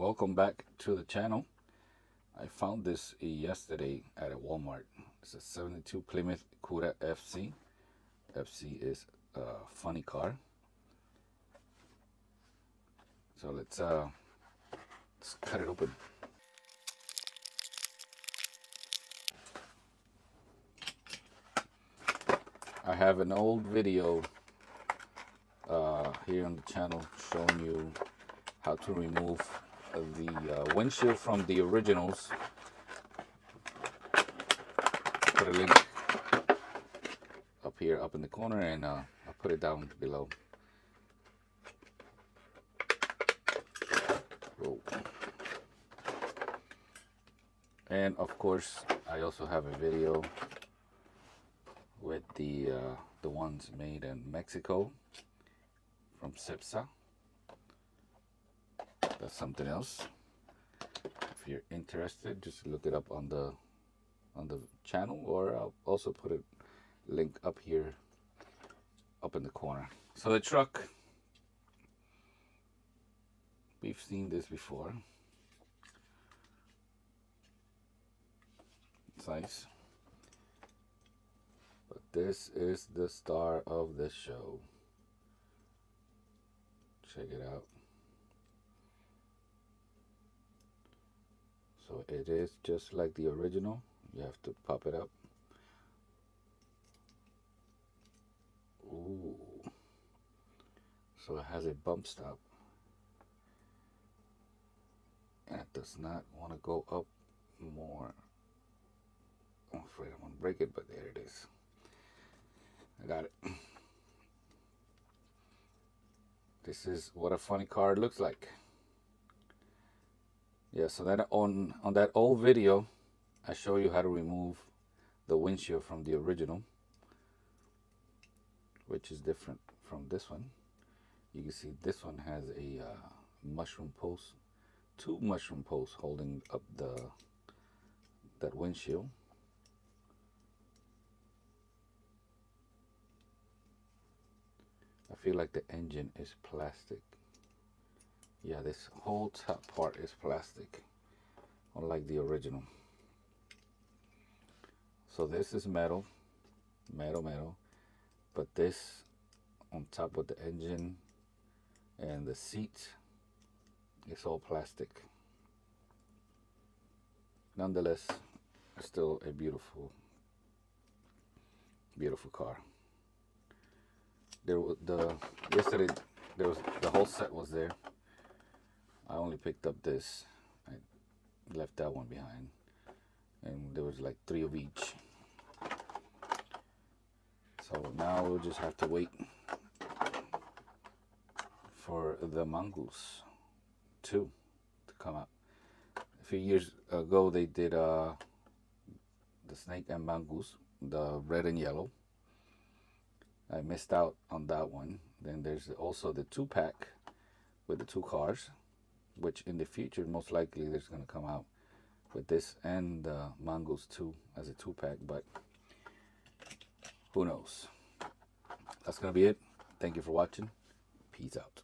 welcome back to the channel. I found this yesterday at a Walmart. It's a 72 Plymouth Cuda FC FC is a funny car. So let's uh let's cut it open. I have an old video uh, here on the channel showing you how to remove the uh, windshield from the originals. Put a link up here, up in the corner, and uh, I'll put it down below. Whoa. And of course, I also have a video with the uh, the ones made in Mexico from Cipsa. That's something else. If you're interested, just look it up on the on the channel, or I'll also put a link up here, up in the corner. So the truck, we've seen this before. Nice. But this is the star of the show. Check it out. So it is just like the original. You have to pop it up. Ooh. So it has a bump stop. And it does not want to go up more. I'm afraid I'm to break it, but there it is. I got it. This is what a funny car looks like. Yeah, so that on on that old video, I show you how to remove the windshield from the original, which is different from this one. You can see this one has a uh, mushroom post, two mushroom posts holding up the that windshield. I feel like the engine is plastic. Yeah, this whole top part is plastic, unlike the original. So this is metal, metal, metal, but this on top of the engine and the seat is all plastic. Nonetheless, still a beautiful, beautiful car there was the yesterday there was the whole set was there only picked up this. I left that one behind. And there was like three of each. So now we'll just have to wait for the mongoose 2 to come out a few years ago they did uh the snake and mongoose the red and yellow. I missed out on that one. Then there's also the two pack with the two cars, which in the future most likely there's going to come out with this and uh, Mongoose 2 as a two pack, but who knows. That's going to be it. Thank you for watching. Peace out.